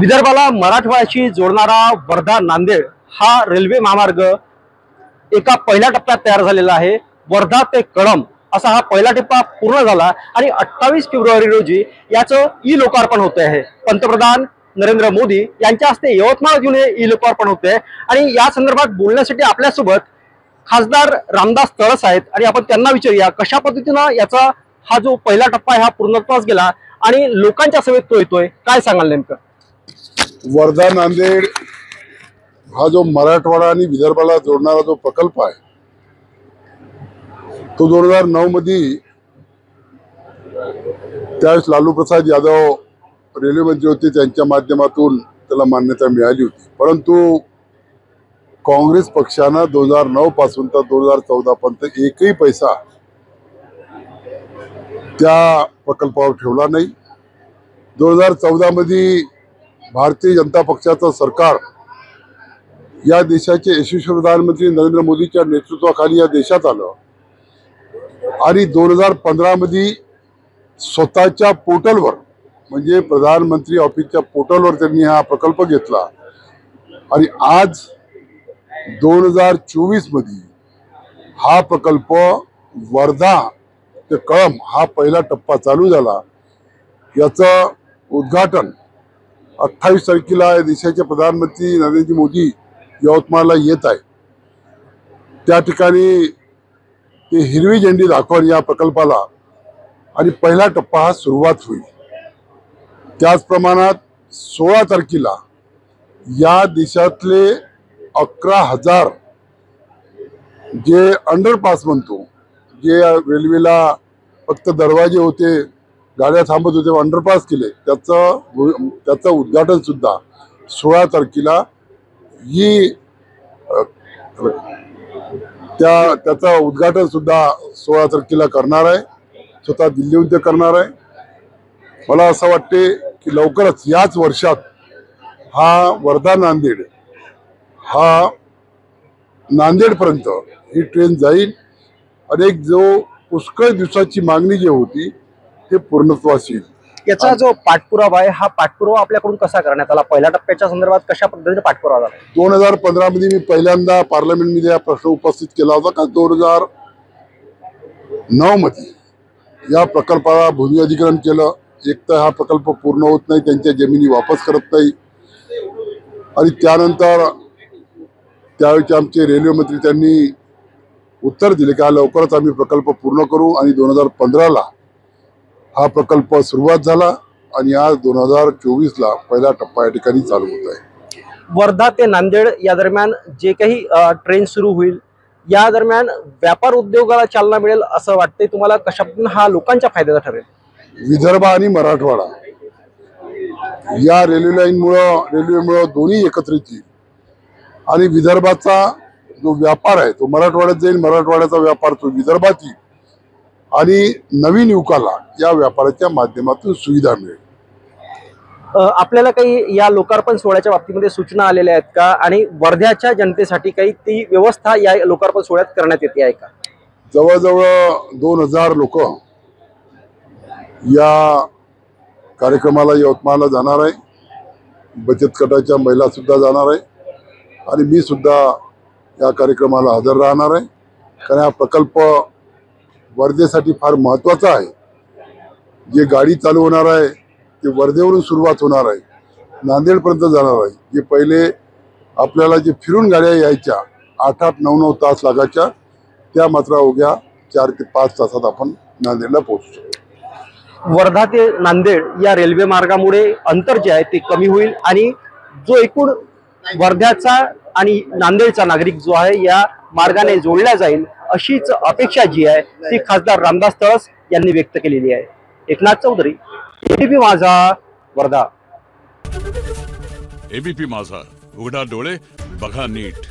विदर्भाला मराठवाड्याशी जोडणारा वर्धा नांदेड हा रेल्वे महामार्ग एका पहिल्या टप्प्यात तयार झालेला आहे. वर्धा ते कळंब असा हा पहिला टप्पा पूर्ण झाला आणि अठ्ठावीस फेब्रुवारी रोजी याचं ई लोकार्पण होते आहे. पंतप्रधान नरेंद्र मोदी यांच्या हस्ते यवतमाळ घेऊन हे ई लोकार्पण होते आणि या संदर्भात बोलण्यासाठी आपल्यासोबत खासदार रामदास तळस आहेत आणि आपण त्यांना विचारूया कशा पद्धतीनं याचा हा जो पहिला टप्पा आहे हा पूर्णत्वास गेला आणि लोकांच्या सेवेत तो येतोय? काय सांगाल नेमकं? वर्धा नांदेड हा जो मराठवाडा आणि विदर्भाला जोडणारा जो प्रकल्प आहे तो दोन हजार नऊ मध्ये त्यावेळेस लालू प्रसाद यादव रेल्वे मंत्री होते त्यांच्या माध्यमातून त्याला मान्यता मिळाली होती. परंतु काँग्रेस पक्षानं दोन हजार नऊ पासून तर दोन हजार चौदा पर्यंत एकही पैसा त्या प्रकल्पावर ठेवला नाही. दोन हजार चौदा मध्ये भारतीय जनता पक्षाचं सरकार या देशाचे यशस्वी प्रधानमंत्री नरेंद्र मोदीच्या नेतृत्वाखाली या देशात आलं. आणि दोन हजार पंधरामध्ये स्वतःच्या पोर्टलवर म्हणजे प्रधानमंत्री ऑफिसच्या पोर्टलवर त्यांनी हा प्रकल्प घेतला. आणि आज दोन हजार चोवीसमध्ये हा प्रकल्प वर्धा ते कळम हा पहिला टप्पा चालू झाला. याचं उद्घाटन अठ्ठावीस तारखेला देशाचे प्रधानमंत्री नरेंद्र मोदी यवतमाळला येत आहे त्या ठिकाणी ते हिरवी झेंडी दाखवण या प्रकल्पाला आणि पहिला टप्पा हा सुरुवात होईल. त्याच प्रमाणात सोळा तारखेला या देशातले अकरा हजार जे अंडरपास म्हणतो जे रेल्वेला फक्त दरवाजे होते गाड्या थांबत होते अंडरपास केले. त्याचं त्याचं उद्घाटन सुद्धा सोळा तारखेला ही त्या त्याचं उद्घाटन सुद्धा सोळा तारखेला करणार आहे. स्वतः दिल्लीहून ते करणार आहे. मला असं वाटते की लवकरच याच वर्षात हा वर्धा नांदेड हा नांदेडपर्यंत ही ट्रेन जाईल. आणि एक जो पुष्कळ दिवसाची मागणी जी होती ते पूर्णत्वास येईल याचा जो पाठपुरावा आहे हा पाठपुरावा आपल्याकडून कसा करण्यात आला? पहिल्या टप्प्याच्या संदर्भात कशा पद्धतीने पाठपुरावा झाला? दोन हजार पंधरा मध्ये मी पहिल्यांदा पार्लमेंटमध्ये हा प्रश्न उपस्थित केला होता का? दोन हजार नऊ मध्ये या प्रकल्पाला भूमी अधिग्रहण केलं. एक तर हा प्रकल्प पूर्ण होत नाही त्यांच्या जमिनी वापस करत नाही. आणि त्यानंतर त्यावेळेचे आमचे रेल्वे मंत्री त्यांनी उत्तर दिले की हा लवकरच आम्ही प्रकल्प पूर्ण करू आणि दोन हजार पंधराला हा प्रकल्प सुरुवात झाला आणि आज दोन हजार चोवीसला पहिला टप्पा या ठिकाणी चालू होत आहे. वर्धा ते नांदेड या दरम्यान जे काही ट्रेन सुरू होईल या दरम्यान व्यापार उद्योगाला चालना मिळेल असं वाटतंय तुम्हाला? कशा हा लोकांच्या फायद्याचा ठरेल? विदर्भ आणि मराठवाडा या रेल्वे लाईनमुळं रेल्वेमुळं दोन्ही एकत्रित येईल. आणि विदर्भाचा जो व्यापार आहे तो मराठवाड्यात जाईल मराठवाड्याचा व्यापार तो विदर्भात येईल. आणि नवीन युवकाला या व्यापाराच्या माध्यमातून सुविधा मिळेल. आपल्याला काही या लोकार्पण सोहळ्याच्या बाबतीमध्ये सूचना आलेल्या आहेत का? आणि वर्ध्याच्या जनतेसाठी काही ती व्यवस्था या लोकार्पण सोहळ्यात करण्यात येते आहे का? जवळजवळ दोन हजार लोक या कार्यक्रमाला यवतमाळला जाणार आहे. बचत गटाच्या महिला सुद्धा जाणार आहे. आणि मी सुद्धा या कार्यक्रमाला हजर राहणार आहे. कारण हा प्रकल्प वर्धेसाठी फार महत्त्वाचं आहे. जे गाडी चालू होणार आहे ते वर्धेवरून सुरुवात होणार आहे. नांदेडपर्यंत जाणार आहे. जे पहिले आपल्याला जे फिरून गाड्या यायच्या आठ आठ नऊ नऊ तास लागायच्या त्या मात्र अवघ्या चार ते पाच तासात आपण नांदेडला पोहोचू शकतो. वर्धा ते नांदेड या रेल्वे मार्गामुळे अंतर जे आहे ते कमी होईल आणि जो एकूण वर्ध्याचा आणि नांदेडचा नागरिक जो आहे या मार्गाने जोडला जाईल अशीच अपेक्षा जी आहे ती खासदार रामदास तळस यांनी व्यक्त केलेली आहे. एकनाथ चौधरी एबीपी माझा वर्धा. एबीपी माझा. उघडा डोळे बघा नीट.